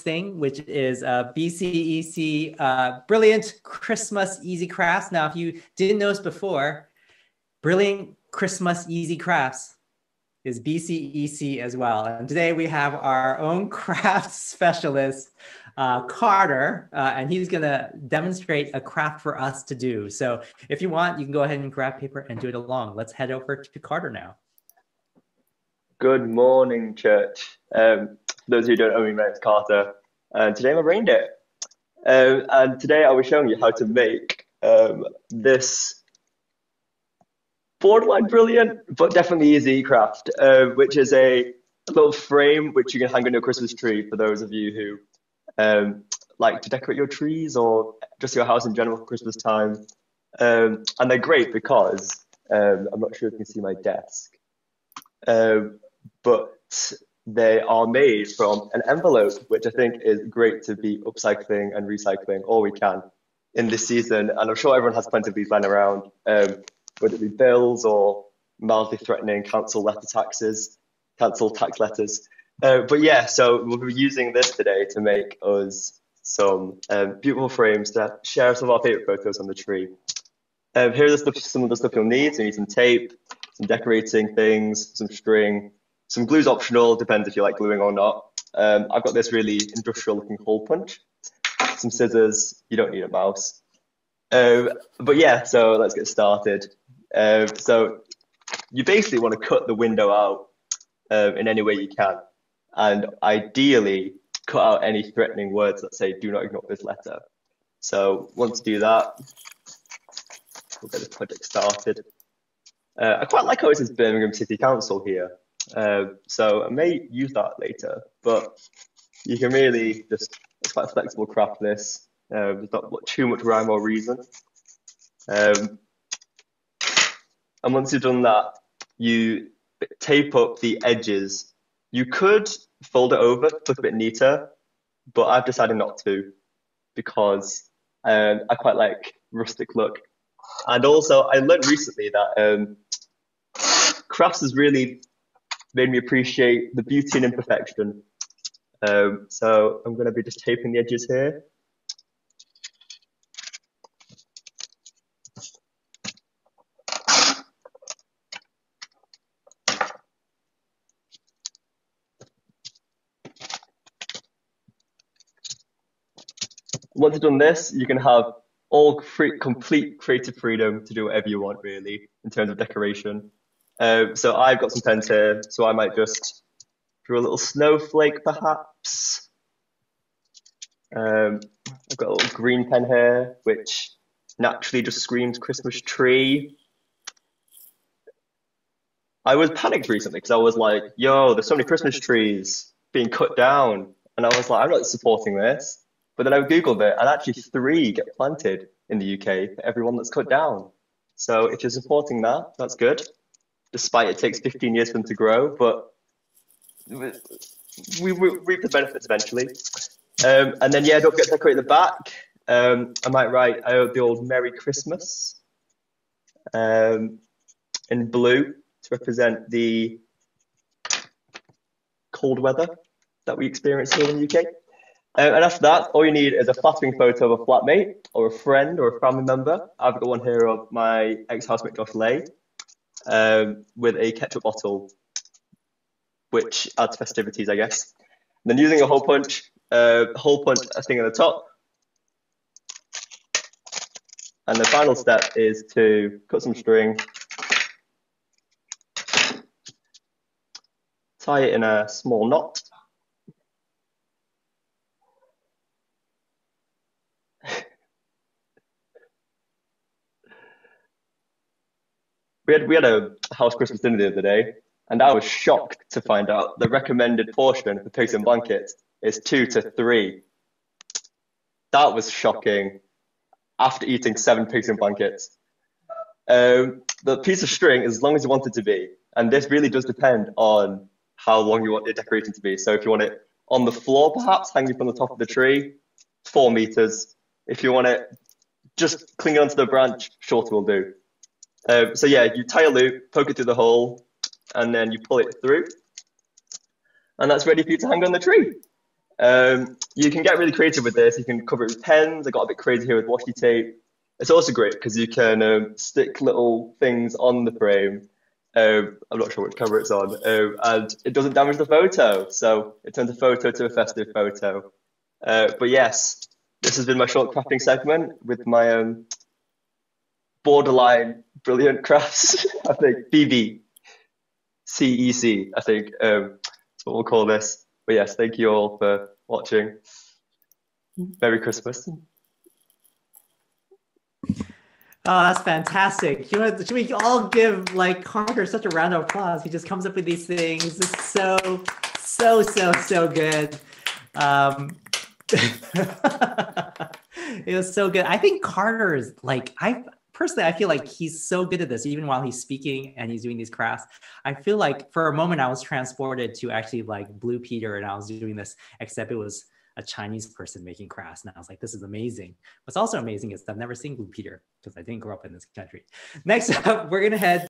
thing, which is uh, BCEC uh, Brilliant Christmas Easy Crafts. Now, if you didn't this before, Brilliant Christmas Easy Crafts is BCEC as well. And today we have our own craft specialist, uh, Carter, uh, and he's going to demonstrate a craft for us to do. So if you want, you can go ahead and grab paper and do it along. Let's head over to Carter now. Good morning, church. Um, those who don't know me, my name's Carter, and today I'm a reindeer. Um, and today I will be showing you how to make um, this borderline brilliant, but definitely easy craft, uh, which is a little frame which you can hang on your Christmas tree for those of you who um, like to decorate your trees or just your house in general for Christmas time. Um, and they're great because um, I'm not sure if you can see my desk. Um, but they are made from an envelope, which I think is great to be upcycling and recycling all we can in this season. And I'm sure everyone has plenty of these lying around, um, whether it be bills or mildly threatening council letter taxes, council tax letters. Uh, but yeah, so we'll be using this today to make us some um, beautiful frames to share some of our favorite photos on the tree. Um, here are the stuff, some of the stuff you'll need. So you need some tape, some decorating things, some string, some glue's optional, depends if you like gluing or not. Um, I've got this really industrial looking hole punch, some scissors, you don't need a mouse. Um, but yeah, so let's get started. Um, so you basically want to cut the window out um, in any way you can. And ideally, cut out any threatening words that say, do not ignore this letter. So once you do that, we'll get the project started. Uh, I quite like how it says Birmingham City Council here. Uh, so I may use that later, but you can really just, it's quite flexible craft this. Uh, there's not too much rhyme or reason. Um, and once you've done that, you tape up the edges. You could fold it over to look a bit neater, but I've decided not to because um, I quite like rustic look. And also, I learned recently that um, crafts is really made me appreciate the beauty and imperfection. Um, so I'm going to be just taping the edges here. Once you've done this, you can have all free, complete creative freedom to do whatever you want, really, in terms of decoration. Um, so I've got some pens here, so I might just draw a little snowflake perhaps. Um, I've got a little green pen here, which naturally just screams Christmas tree. I was panicked recently because I was like, yo, there's so many Christmas trees being cut down. And I was like, I'm not supporting this. But then I Googled it, and actually three get planted in the UK for every one that's cut down. So if you're supporting that, that's good despite it takes 15 years for them to grow, but we, we reap the benefits eventually. Um, and then, yeah, don't forget to decorate the back. Um, I might write I the old Merry Christmas um, in blue to represent the cold weather that we experience here in the UK. Um, and after that, all you need is a flattering photo of a flatmate or a friend or a family member. I've got one here of my ex-housemate Josh Lay um, with a ketchup bottle, which adds festivities, I guess. And then using a hole punch, uh, hole punch a thing at the top. And the final step is to cut some string, tie it in a small knot, we had we had a house Christmas dinner the other day, and I was shocked to find out the recommended portion for pigs and blankets is two to three. That was shocking. After eating seven pigs and blankets, um, the piece of string is as long as you want it to be, and this really does depend on how long you want your decoration to be. So if you want it on the floor, perhaps hanging from the top of the tree, four meters. If you want it just clinging onto the branch, shorter will do. Um, so yeah, you tie a loop, poke it through the hole, and then you pull it through. And that's ready for you to hang on the tree. Um, you can get really creative with this. You can cover it with pens. I got a bit crazy here with washi tape. It's also great because you can um, stick little things on the frame. Um, I'm not sure which camera it's on, um, and it doesn't damage the photo. So it turns a photo to a festive photo. Uh, but yes, this has been my short crafting segment with my um, borderline brilliant crafts. I think BB, CEC. I think um, that's what we'll call this. But yes, thank you all for watching. Merry Christmas. Oh, that's fantastic. Should we all give like Carter such a round of applause? He just comes up with these things. It's so, so, so, so good. Um, it was so good. I think Carter is like, I personally, I feel like he's so good at this, even while he's speaking and he's doing these crafts. I feel like for a moment I was transported to actually like Blue Peter and I was doing this, except it was a Chinese person making crafts. And I was like, this is amazing. What's also amazing is I've never seen Blue Peter because I didn't grow up in this country. Next up, we're going to head